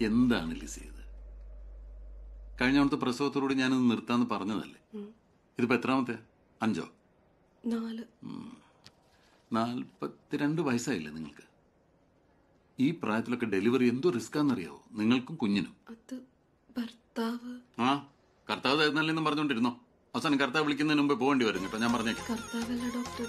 എന്താണ് ലിസ് ചെയ്ത് കഴിഞ്ഞ അവിടുത്തെ പ്രസവത്തോടുകൂടി ഞാനിത് നിർത്താന്ന് പറഞ്ഞതല്ലേ? ഇതിപ്പോ എത്രാമത്തെ? അഞ്ചോ? നാല്. നാൽപ്പത്തിരണ്ട് വയസ്സായില്ലേ നിങ്ങൾക്ക്? ഈ പ്രായത്തിലൊക്കെ ഡെലിവറി എന്തോ റിസ്ക് ആണെന്നറിയാവോ നിങ്ങൾക്കും കുഞ്ഞിനും? അത് ഭർത്താവ്. ആ കർത്താവ് തരുന്നല്ലെന്നും പറഞ്ഞുകൊണ്ടിരുന്നോ? അവസാനം കർത്താവ് വിളിക്കുന്നതിന് മുമ്പ് പോകേണ്ടി വരും കേട്ടോ ഞാൻ പറഞ്ഞേക്കാം. കർത്താവല്ല ഡോക്ടർ